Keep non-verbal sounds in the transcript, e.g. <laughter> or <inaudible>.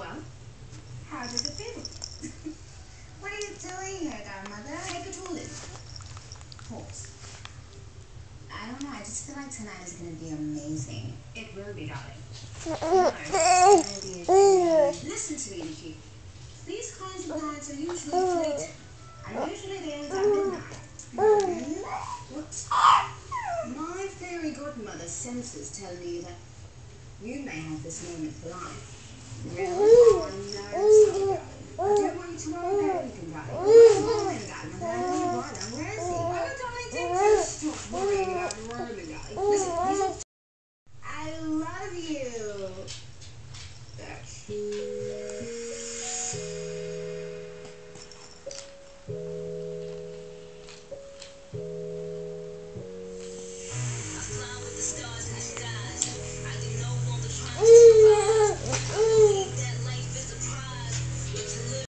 Well, how does it feel? <laughs> What are you doing here, Godmother? Take it all in. Pause. I don't know. I just feel like tonight is going to be amazing. It will be, darling. Maybe it's Listen to me, Nikki. These kinds of nights are usually fleeting, and usually they end at midnight. What? My fairy godmother senses tell me that you may have this moment for life. I love you. That's